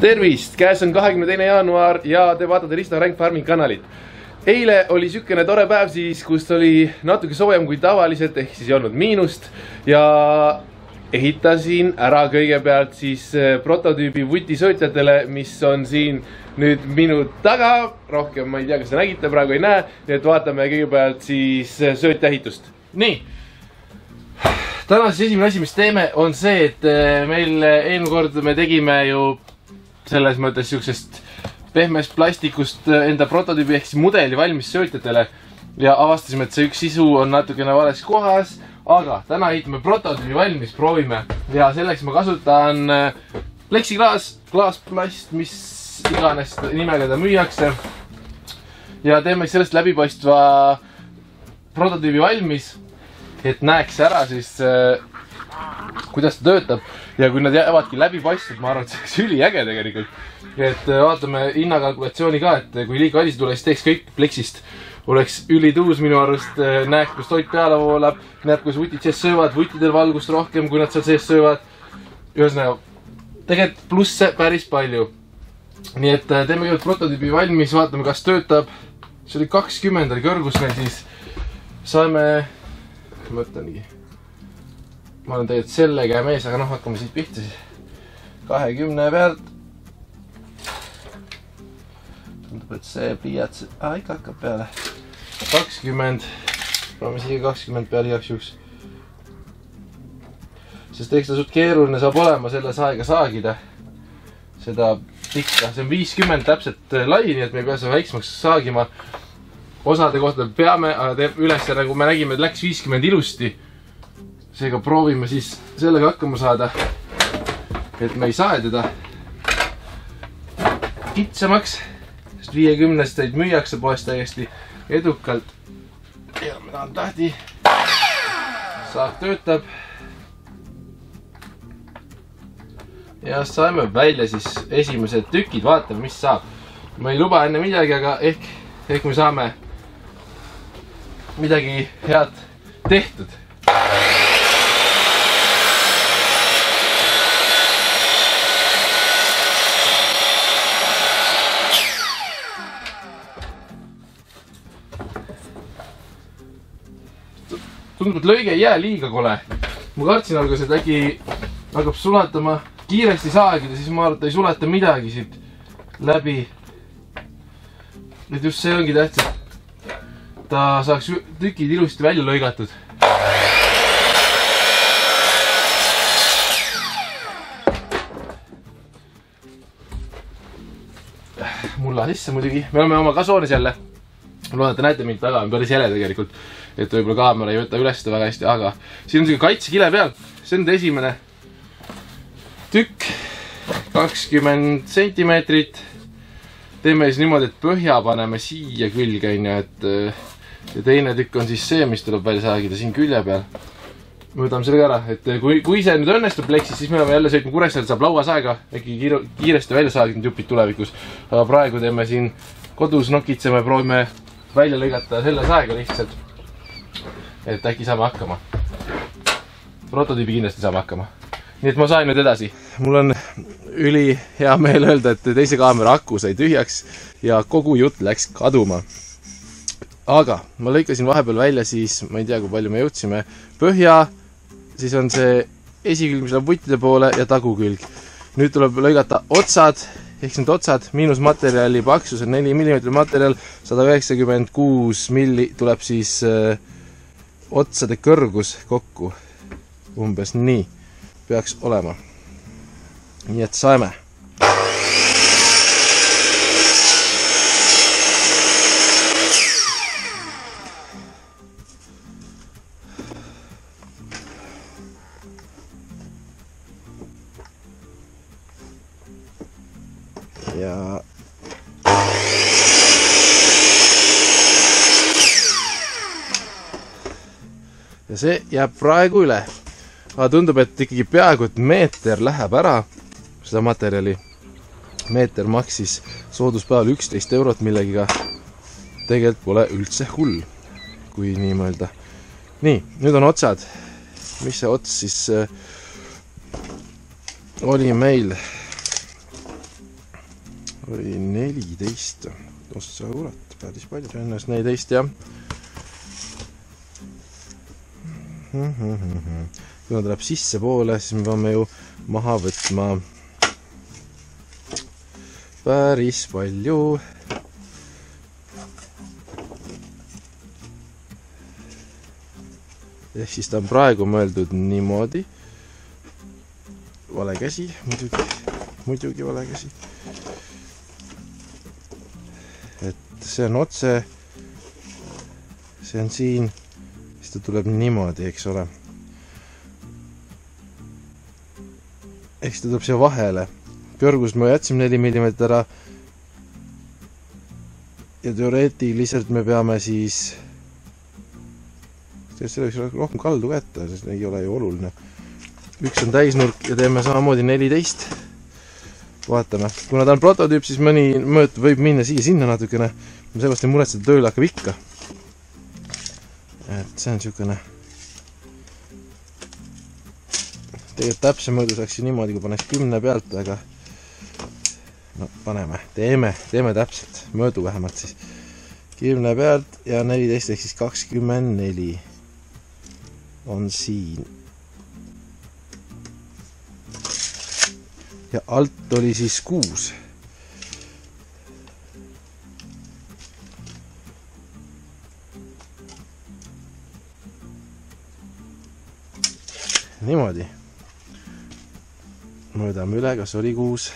tervist, käes on kahekümne teine jaanuar ja te vaatate Risto Ränk Farming kanalit. eile oli niisugune tore päev siis, kus oli natuke soojem kui tavaliselt, ehk siis ei olnud miinust ja ehitasin ära kõigepealt siis eh, prototüübi vutisõitjatele, mis on siin nüüd minu taga. rohkem ma ei tea, kas te nägite, praegu ei näe, nii et vaatame kõigepealt siis eh, söötjaehitust. nii täna siis esimene asi, mis teeme, on see, et eh, meil eelmine kord me tegime ju selles mõttes siuksest pehmest plastikust enda prototüübi ehk siis mudeli valmis söötjatele ja avastasime, et see üks sisu on natukene vales kohas, aga täna ehitame prototüübi valmis, proovime ja selleks ma kasutan äh, pleksiklaas, klaasplast, mis iganes nimega ta müüakse. ja teeme sellest läbipaistva prototüübi valmis, et näeks ära siis äh, kuidas ta töötab ja kui nad jäävadki läbipaistvad, ma arvan, et see oleks üliäge tegelikult. et äh, vaatame hinnakalkulatsiooni ka, et kui liiga kallis ei tule, siis teeks kõik pleksist. oleks ülituus minu arust, äh, näeks, kus toit peale voolab, näeb, kuidas vutid sees söövad, vuttidel valgust rohkem, kui nad seal sees söövad. ühesõnaga, tegelikult plusse päris palju. nii et äh, teeme kõigepealt prototüübi valmis, vaatame, kas töötab. see oli kakskümmend oli kõrgus meil siis. saime, mõtlengi ma olen tegelikult selle käe mees, aga noh, hakkame siit pihta siis. kahekümne pealt. tundub, et see pliiats ah,, ikka hakkab peale. kakskümmend, proovime siia kakskümmend peale igaks juhuks. sest eks ta suht keeruline saab olema selle saega saagida. seda pikka, see on viiskümmend täpselt lai, nii et me ei pea seda väiksemaks saagima. osade kohta peame, aga üles nagu me nägime, läks viiskümmend ilusti seega proovime siis sellega hakkama saada. et me ei saa teda kitsamaks, sest viiekümnesteid müüakse poes täiesti edukalt. ja ma tahan tahti. saak töötab. ja saime välja siis esimesed tükid, vaatame, mis saab. ma ei luba enne midagi, aga ehk, ehk me saame midagi head tehtud tundub, et lõige ei jää liiga kole. ma kartsin alguses, et äkki hakkab sulatama kiiresti saagida, siis ma arvan, et ei sulata midagi siit läbi. et just see ongi tähtis, et ta saaks tükid ilusti välja lõigatud. mulla sisse muidugi, me oleme oma kasvooris jälle. Ma loodan, et te näete mind taga, on päris hele tegelikult et võib-olla kaamera ei võta üles seda väga hästi, aga siin on siuke kaitsekile peal, see on esimene tükk, kakskümmend sentimeetrit. teeme siis niimoodi, et põhja paneme siia külge, onju, et ja teine tükk on siis see, mis tuleb välja saagida siin külje peal. võtame selle ka ära, et kui, kui see nüüd õnnestub Plexis, siis me oleme jälle sõitma Kuressaarde, saab lauasaega äkki kiire, kiiresti välja saagida need jupid tulevikus. aga praegu teeme siin kodus nokitseme, proovime välja lõigata selle saega lihtsalt et äkki saame hakkama. prototüübi kindlasti saame hakkama. nii et ma sain nüüd edasi. mul on ülihea meel öelda, et teise kaamera aku sai tühjaks ja kogu jutt läks kaduma. aga ma lõikasin vahepeal välja siis, ma ei tea, kui palju me jõudsime, põhja, siis on see esikülg, mis läheb vuttide poole ja tagukülg. nüüd tuleb lõigata otsad ehk siis need otsad, miinusmaterjali paksus on neli millimeetrit materjal, sada üheksakümmend kuus milli tuleb siis äh, otsade kõrgus kokku umbes nii peaks olema. nii et saeme. Ja ja see jääb praegu üle. aga tundub, et ikkagi peaaegu et meeter läheb ära seda materjali. meeter maksis sooduspäeval üksteist eurot millegiga. tegelikult pole üldse hull, kui nii mõelda. nii, nüüd on otsad. mis see ots siis äh, oli meil? Oli neliteist, ossa kurat, päris palju, ennast neliteist jah. kuna tuleb sissepoole, siis me peame ju maha võtma päris palju. ehk siis ta on praegu mõeldud niimoodi. vale käsi, muidugi, muidugi vale käsi see on otse, see on siin, siis ta tuleb niimoodi, eks ole. eks ta tuleb siia vahele. kõrgust me jätsime neli millimeetrit ära. ja teoreetiliselt me peame siis, selle võiks rohkem kaldu kätte, sest ei ole ju oluline. üks on täisnurk ja teeme samamoodi neliteist vaatame, kuna ta on prototüüp, siis mõni mõõt võib minna siia-sinna natukene. Ma sellepärast ei muretse, ta tööle hakkab ikka. et see on niisugune. tegelikult täpse mõõdu saaks ju niimoodi, kui paneks kümne pealt, aga no paneme, teeme, teeme täpselt, mõõdu vähemalt siis. kümne pealt ja neliteist ehk siis kakskümmend neli on siin ja alt oli siis kuus. Niimoodi. mõõdame üle, kas oli kuus.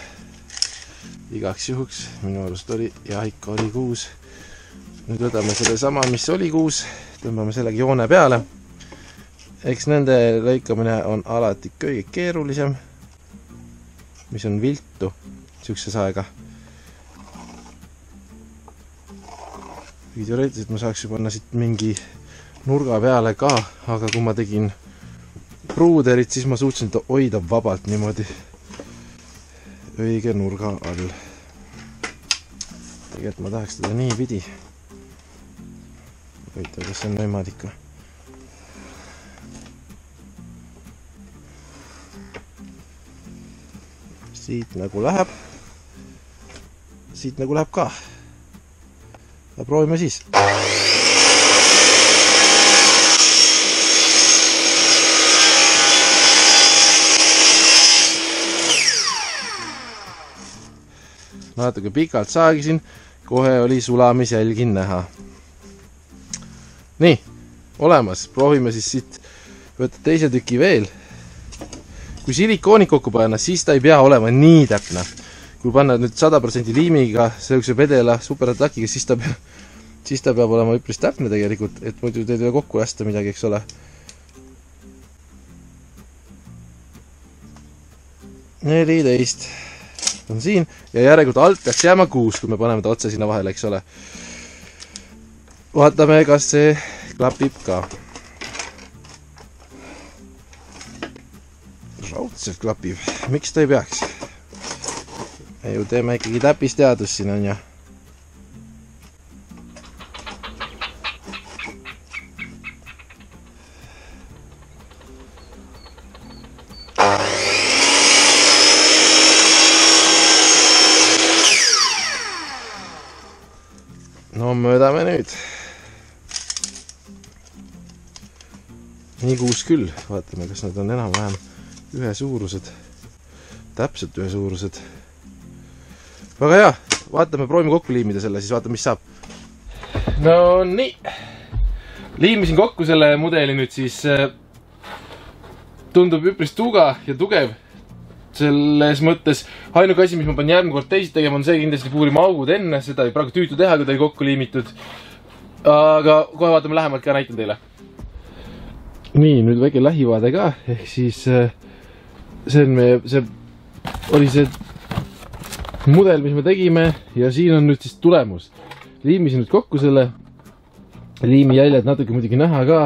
igaks juhuks, minu arust oli, jah, ikka oli kuus. nüüd võtame sellesama, mis oli kuus, tõmbame sellega joone peale. eks nende lõikamine on alati kõige keerulisem mis on viltu siukse saega. teoreetiliselt ma saaks ju panna siit mingi nurga peale ka, aga kui ma tegin pruuderit, siis ma suutsin ta hoida vabalt niimoodi õige nurga all. tegelikult ma tahaks teda niipidi. huvitav, kas see on võimalik või? siit nagu läheb. siit nagu läheb ka. proovime siis. Natuke pikalt saagisin, kohe oli sulamisjälgi näha. nii, olemas, proovime siis siit võtta teise tüki veel kui silikooni kokku panna, siis ta ei pea olema nii täpne. kui panna nüüd sada protsenti liimiga, sellise vedela superatakiga, siis ta peab, siis ta peab olema üpris täpne tegelikult, et muidu teil ei ole kokku lasta midagi, eks ole. neliteist on siin ja järelikult alt peaks jääma kuus, kui me paneme ta otse sinna vahele, eks ole. vaatame, kas see klapib ka raudselt klapib, miks ta ei peaks? me ju teeme ikkagi täppisteadust siin on ju. Küll, vaatame, kas nad on enam-vähem ühesuurused, täpselt ühesuurused. väga hea, vaatame, proovime kokku liimida selle, siis vaatame, mis saab. no nii, liimisin kokku selle mudeli nüüd siis äh, tundub üpris tuga ja tugev selles mõttes ainuke asi, mis ma pean järgmine kord teisiti tegema, on see kindlasti puurima augud enne, seda ei praegu tüütu teha, kui ta ei kokku liimitud. aga kohe vaatame lähemalt ka, näitan teile. Nii, nüüd väike lähivaade ka, ehk siis äh, see on meie, see oli see mudel, mis me tegime ja siin on nüüd siis tulemus. liimisin nüüd kokku selle, liimijäljed natuke muidugi näha ka.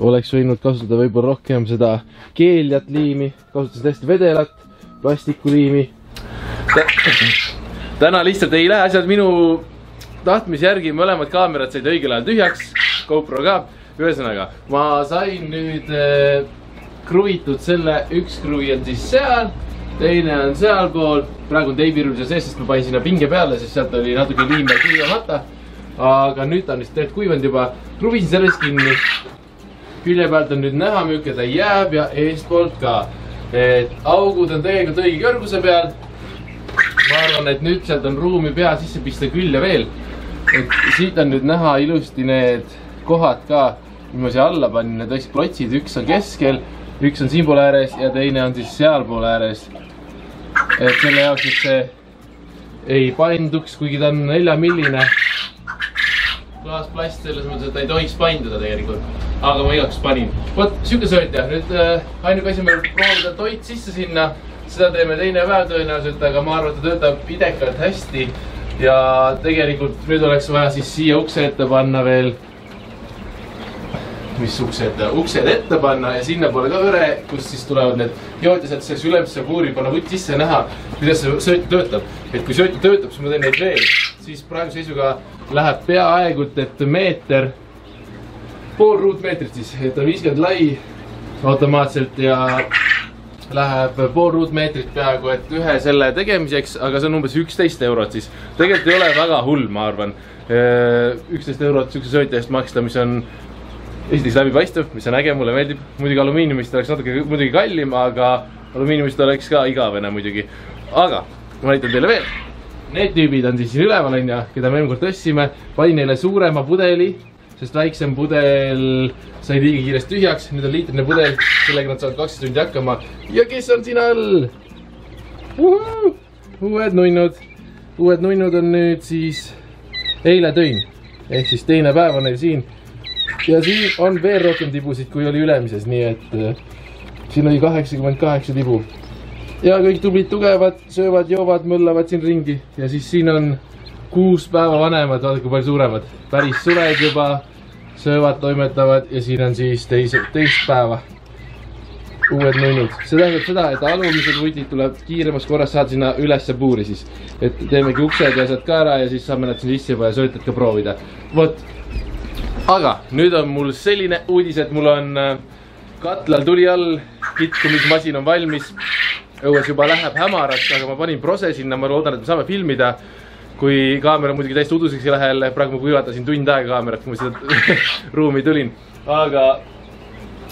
oleks võinud kasutada võib-olla rohkem seda keeljat liimi, kasutasin täiesti vedelat plastikuliimi. täna lihtsalt ei lähe asjad minu tahtmise järgi, mõlemad kaamerad said õigel ajal tühjaks, GoPro ka. Ühesõnaga, ma sain nüüd äh, kruvitud selle, üks kruvi on siis seal teine on sealpool, praegu on teibirulluse sees, sest ma panin sinna pinge peale, sest sealt oli natuke liim veel kuivamata. aga nüüd ta on vist tegelikult kuivanud juba, kruvisin sellest kinni. külje pealt on nüüd näha, milline ta jääb ja eestpoolt ka. et augud on tegelikult õige kõrguse peal. ma arvan, et nüüd sealt on ruumi pea sisse pista küll ja veel. et siit on nüüd näha ilusti need kohad ka, siia alla panin, need väiksed klotsid, üks on keskel üks on siinpool ääres ja teine on siis sealpool ääres. et selle jaoks, et see ei painduks, kuigi ta on neljamilline klaasplast selles mõttes, et ta ei tohiks painduda tegelikult. aga ma igaks panin. vot sihuke söötja, nüüd äh, ainuke asi veel proovida toit sisse sinna. seda teeme teine päev tõenäoliselt, aga ma arvan, et ta töötab idekalt hästi. ja tegelikult nüüd oleks vaja siis siia ukse ette panna veel mis uksed, uksed ette panna ja sinnapoole ka õre, kus siis tulevad need jootjad, et sellesse ülemisse puuri panna vutt sisse ja näha, kuidas see sööt töötab. et kui sööt töötab, siis ma teen neid veel, siis praeguse seisuga läheb peaaegu et meeter, pool ruutmeetrit siis, et on viiskümmend lai automaatselt ja läheb pool ruutmeetrit peaaegu, et ühe selle tegemiseks, aga see on umbes üksteist eurot siis. tegelikult ei ole väga hull, ma arvan. üksteist eurot siukse söötja eest maksta, mis on esiteks läbipaistev, mis on äge, mulle meeldib. muidugi alumiiniumist oleks natuke muidugi kallim, aga alumiiniumist oleks ka igavene muidugi. aga ma näitan teile veel. Need tüübid on siis siin üleval, onju, keda me eelmine kord tõstsime. panin neile suurema pudeli, sest väiksem pudel sai liiga kiiresti tühjaks. nüüd on liitrine pudel, sellega nad saavad kaksteist tundi hakkama. ja kes on siin all? uued nunnud, uued nunnud on nüüd siis, eile tõin ehk siis teine päev on neil siin ja siin on veel rohkem tibusid, kui oli ülemises, nii et äh, siin oli kaheksakümmend kaheksa tibu. ja kõik tublid tugevad söövad, joovad, möllavad siin ringi ja siis siin on kuus päeva vanemad, vaadake kui palju suuremad, päris sured juba, söövad, toimetavad ja siin on siis teise, teist päeva uued nunnud. see tähendab seda, et alumised vutid tuleb kiiremas korras saada sinna ülesse puuri siis. et teemegi uksed ja asjad ka ära ja siis saame nad sinna sisse juba ja söötjad ka proovida. vot aga nüüd on mul selline uudis, et mul on äh, katlal tuli all, kitkumismasin on valmis. õues juba läheb hämaraks, aga ma panin prose sinna, ma loodan, et me saame filmida. kui kaamera muidugi täiesti uduseks ei lähe jälle, praegu ma kuivatasin tund aega kaamerat, kui ma seda ruumi tulin, aga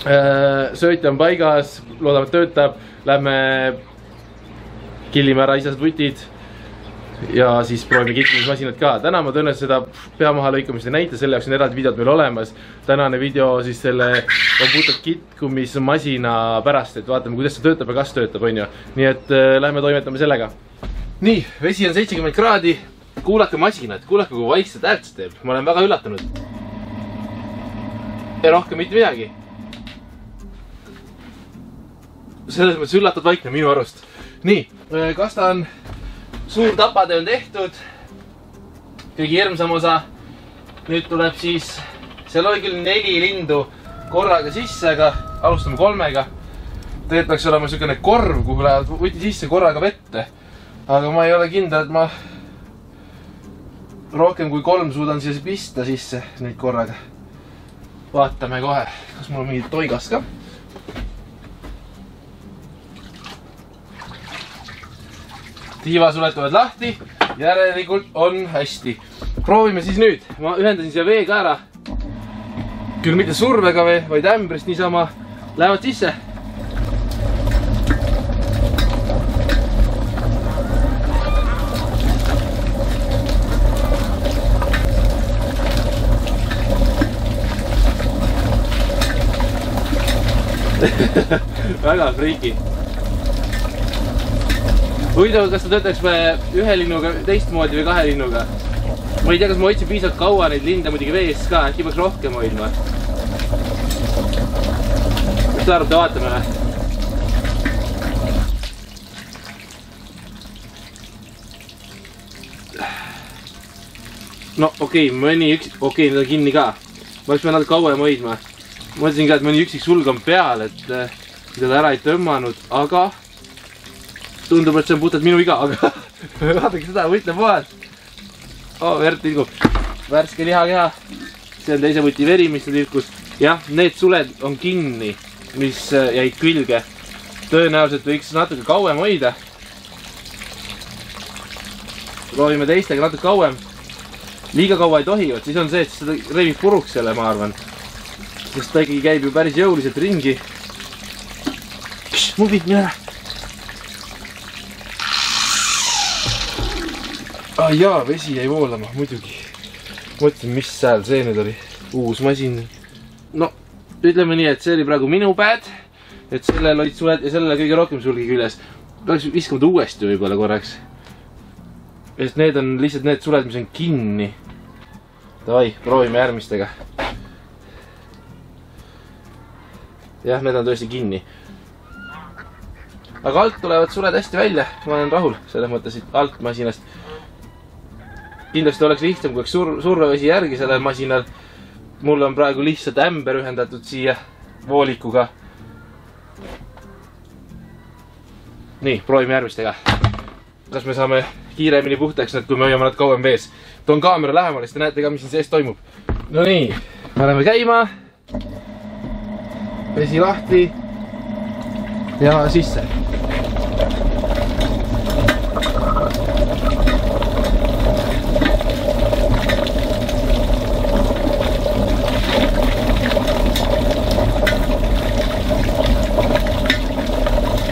äh, söötja on paigas, loodame, et töötab. Lähme killime ära isased vutid ja siis proovime kitkumismasinat ka. täna ma tõenäoliselt seda pea maha lõikamist ei näita, selle jaoks on eraldi videod meil olemas. tänane video siis selle on puhtalt kitkumismasina pärast, et vaatame, kuidas see töötab ja kas töötab, onju. nii et äh, lähme toimetame sellega. nii, vesi on seitsekümmend kraadi. kuulake masinat, kuulake, kui vaikselt häält see teeb. ma olen väga üllatunud. ja rohkem mitte midagi. selles mõttes üllatavalt vaikne minu arust. nii, kas ta on suur tapatöö on tehtud. kõige hirmsam osa. nüüd tuleb siis, seal oli küll neli lindu korraga sisse, aga alustame kolmega. tegelikult peaks olema niisugune korv, kuhu lähevad vuti sisse korraga vette. aga ma ei ole kindel, et ma rohkem kui kolm suudan siia pista sisse neid korraga. vaatame kohe, kas mul on mingit toigast ka tiivasuled tulevad lahti, järelikult on hästi. proovime siis nüüd, ma ühendasin siia vee ka ära. küll mitte survega vee, vaid ämbrist niisama lähevad sisse. väga friiki huvitav, kas ta töötaks ühe linnuga teistmoodi või kahe linnuga? ma ei tea, kas ma hoidsin piisavalt kaua neid linde muidugi vees ka, äkki peaks rohkem hoidma. mis te arvate, vaatame või? no okei okay,, mõni üks, okei okay,, need on kinni ka. ma oleks pidanud natuke kauem hoidma. mõtlesin ka, et mõni üksik sulg on peal, et mida ta ära ei tõmmanud, aga tundub, et see on puhtalt minu viga, aga vaadake seda, võitleb vahel oh,. verd tilgub, värske lihakeha. see on teise vuti veri, mis tilkus. jah, need suled on kinni, mis äh, jäid külge. tõenäoliselt võiks natuke kauem hoida. proovime teistega natuke kauem. liiga kaua ei tohi, vot siis on see, et ta rebib puruks selle, ma arvan. sest ta ikkagi käib ju päris jõuliselt ringi. mubid, mine ära. Ah jaa, vesi jäi voolama, muidugi. mõtlesin, mis hääl see nüüd oli. uus masin. no ütleme nii, et see oli praegu minu pad. et sellel olid suled ja sellele kõige rohkem sulgi küljes. peaks viskama ta uuesti võib-olla korraks. sest need on lihtsalt need suled, mis on kinni. Davai, proovime järgmistega. jah, need on tõesti kinni. aga alt tulevad suled hästi välja, ma olen rahul selles mõttes, alt masinast. Kindlasti oleks lihtsam, kui oleks sur-, survevesi järgi sellel masinal mul on praegu lihtsalt ämber ühendatud siia voolikuga. nii, proovime järgmistega. kas me saame kiiremini puhtaks need, kui me hoiame nad kauem vees? toon kaamera lähemale, siis te näete ka, mis siin sees toimub. Nonii, paneme käima. vesi lahti. ja sisse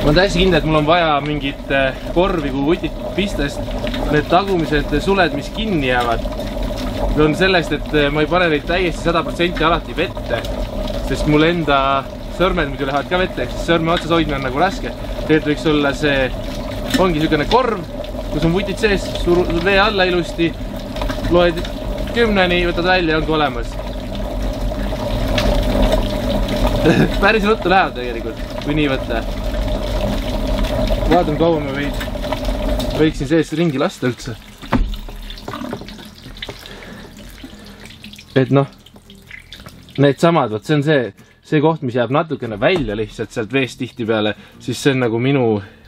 ma olen täiesti kindel, et mul on vaja mingit äh, korvi, kuhu vutit pistest. Need tagumised suled, mis kinni jäävad, on sellest, et äh, ma ei pane neid täiesti sada protsenti alati vette, sest mul enda sõrmed muidu lähevad ka vette, ehk siis sõrme otsas hoidmine on nagu raske. tegelikult võiks olla see, ongi niisugune korv, kus on vutid sees, surud vee alla ilusti, loed kümneni, võtad välja ja ongi olemas. Päris ruttu läheb tegelikult, kui nii võtta vaatame, kaua ma võid, võiksin sees ringi lasta üldse. et noh, needsamad, vot see on see, see koht, mis jääb natukene välja lihtsalt sealt veest tihtipeale, siis see on nagu minu,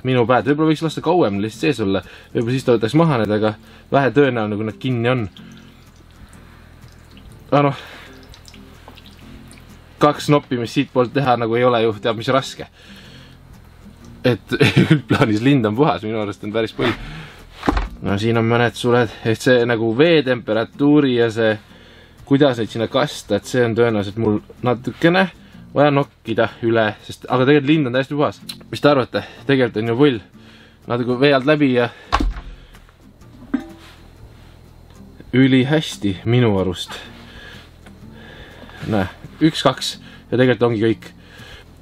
minu päev, võib-olla võiks lasta kauem lihtsalt sees olla, võib-olla siis ta võtaks maha need, aga vähe tõenäoline, kui nad kinni on. aga noh, kaks noppimist siitpoolt teha nagu ei ole ju teab mis raske et üldplaanis lind on puhas, minu arust on päris pull. no siin on mõned suled, et see nagu veetemperatuuri ja see, kuidas neid sinna kasta, et see on tõenäoliselt mul natukene vaja nokkida üle, sest, aga tegelikult lind on täiesti puhas. mis te arvate, tegelikult on ju pull. natuke vee alt läbi ja ülihästi minu arust. näe, üks-kaks ja tegelikult ongi kõik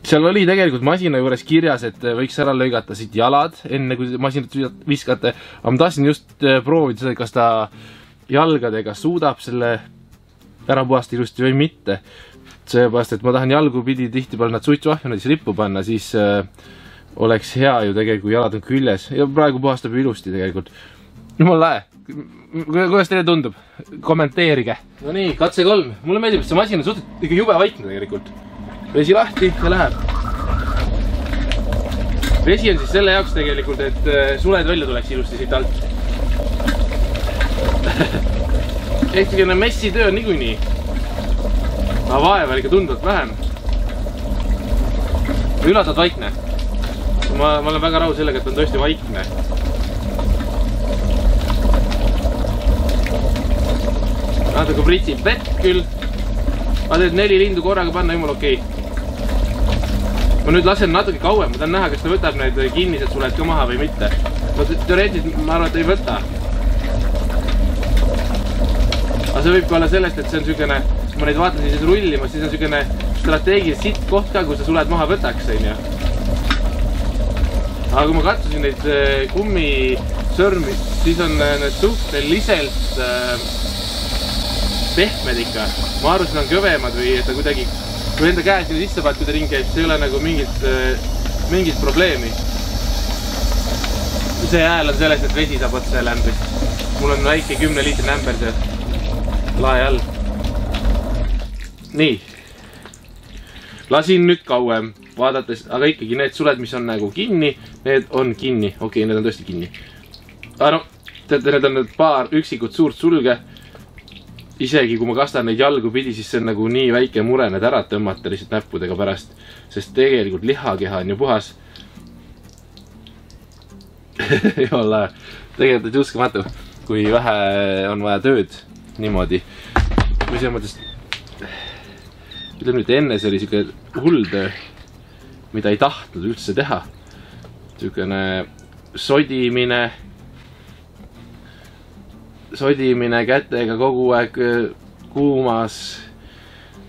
seal oli tegelikult masina juures kirjas, et võiks ära lõigata siit jalad, enne kui masinat viskate, aga ma tahtsin just äh, proovida seda, kas ta jalgadega suudab selle ära puhastada ilusti või mitte. seepärast, et ma tahan jalgu pidi tihtipeale nad suitsuahjuna siis rippu panna, siis äh, oleks hea ju tegelikult, kui jalad on küljes ja praegu puhastab ju ilusti tegelikult. jumala lahe, kuidas teile tundub? kommenteerige. Nonii, katse kolm, mulle meeldib, et see masin on suhteliselt ikka jube vaikne tegelikult vesi lahti ja läheb. vesi on siis selle jaoks tegelikult, et äh, suled välja tuleks ilusti siit alt. ehk selline messitöö on niikuinii. aga vaeva ikka tunduvalt vähem. üllatavalt vaikne. ma, ma olen väga rahul sellega, et on tõesti vaikne. natuke pritsib vett küll. aga need neli lindu korraga panna, jumala okei okay ma nüüd lasen natuke kauem, ma tahan näha, kas ta võtab need kinnised suled ka maha või mitte. no teoreetiliselt ma arvan, et ei võta. aga see võib ka olla sellest, et see on niisugune, kui ma neid vaatasin siis rullimas, siis on niisugune strateegiliselt sitt koht ka, kus ta suled maha võtaks, onju. aga kui ma katsusin neid äh, kummisõrmi, siis on äh, need suhteliselt äh, pehmed ikka. ma arvasin, et on kõvemad või et ta kuidagi kui enda käe sinna sisse paned, kui ta ringi käib, siis ei ole nagu mingit, äh, mingit probleemi. see hääl on sellest, et vesi saab otsa lämbrist. mul on väike kümneliitrine ämber seal lae all. nii. lasin nüüd kauem, vaadates, aga ikkagi need suled, mis on nagu kinni, need on kinni, okei okay,, need on tõesti kinni. aga noh, teate, need on need paar üksikut suurt sulge isegi kui ma kastan neid jalgu pidi, siis see on nagu nii väike mure need ära tõmmata lihtsalt näppudega pärast. sest tegelikult lihakeha on ju puhas. jumala, tegelikult on uskumatu, kui vähe on vaja tööd niimoodi. või selles mõttes, ütleme nüüd enne see oli siuke hull töö, mida ei tahtnud üldse teha. siukene sodimine, sodimine kätega kogu aeg kuumas.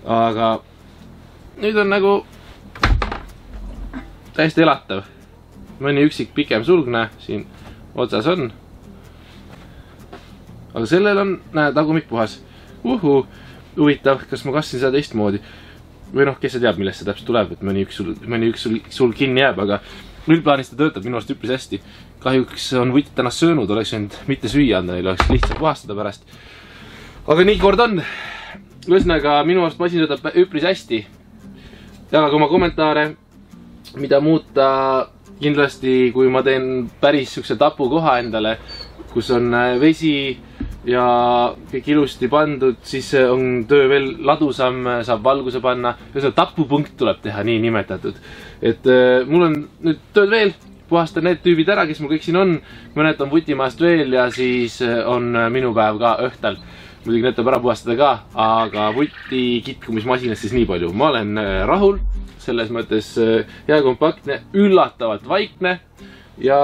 aga nüüd on nagu täiesti elatav. mõni üksik pikem sulgne siin otsas on. aga sellel on, näe, tagumik puhas. uhuu, huvitav, kas ma kastsin seda teistmoodi või noh, kes see teab, millest see täpselt tuleb, et mõni üks sul, mõni üks sul, sul kinni jääb, aga üldplaanis ta töötab minu arust üpris hästi. kahjuks on vutt täna söönud, oleks võinud mitte süüa anda, neil oleks lihtsam puhastada pärast. aga nii kord on. ühesõnaga, minu arust masin töötab üpris hästi. jagage oma kommentaare, mida muuta kindlasti, kui ma teen päris siukse tapukoha endale, kus on äh, vesi ja kõik ilusti pandud, siis äh, on töö veel ladusam, saab valguse panna. ühesõnaga tapupunkt tuleb teha, niinimetatud. et äh, mul on nüüd tööd veel, puhastan need tüübid ära, kes mul kõik siin on. mõned on vutimaast veel ja siis äh, on äh, minu päev ka õhtul. muidugi need tuleb ära puhastada ka, aga vuti kitkumismasinast siis nii palju, ma olen äh, rahul selles mõttes äh, hea kompaktne, üllatavalt vaikne ja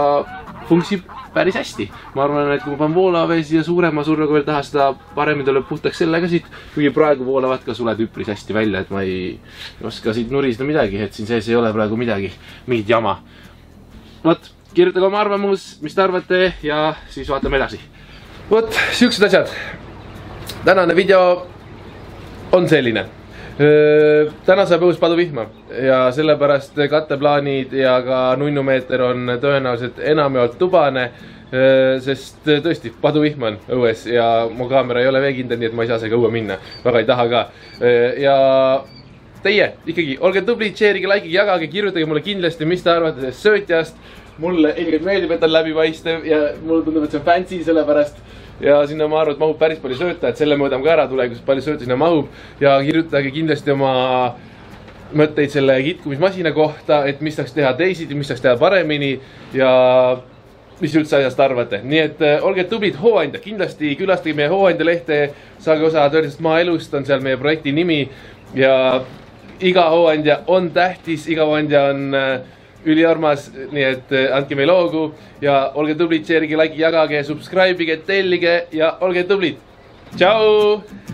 funksib päris hästi. ma arvan, et kui ma panen voolava vee siia suurema survega veel taha, seda paremini tuleb puhtaks sellega siit. kuigi praegu voolavad ka suled üpris hästi välja, et ma ei oska siit nuriseda midagi, et siin sees ei ole praegu midagi, mingit jama. vot, kirjutage oma arvamus, mis te arvate ja siis vaatame edasi. vot siuksed asjad. tänane video on selline täna saab õhus paduvihma ja sellepärast katteplaanid ja ka nunnumeeter on tõenäoliselt enamjaolt tubane. sest tõesti paduvihm on õues ja mu kaamera ei ole veekindel, nii et ma ei saa seega õue minna, väga ei taha ka. ja teie ikkagi olge tublid, share'ige, likeige, jagage, kirjutage mulle kindlasti, mis te arvate sellest söötjast. mulle ilmselt meeldib, et on läbipaistev ja mulle tundub, et see on fancy sellepärast ja sinna ma arvan, et mahub päris palju sööta, et selle mõõdame ka ära tulevikus, palju sööta sinna mahub. Ja kirjutage kindlasti oma mõtteid selle kitkumismasina kohta, et mis saaks teha teisiti, mis saaks teha paremini ja mis üldse asjast arvate, nii et äh, olge tublid, Hooandja, kindlasti külastage meie Hooandja lehte, saage osa tõelisest maaelust, on seal meie projekti nimi. Ja iga hooandja on tähtis, iga hooandja on äh, üliarmas, nii et äh, andke meile hoogu ja olge tublid, share'ige, likeige, jagage, subscribe ige, tellige ja olge tublid. tšau.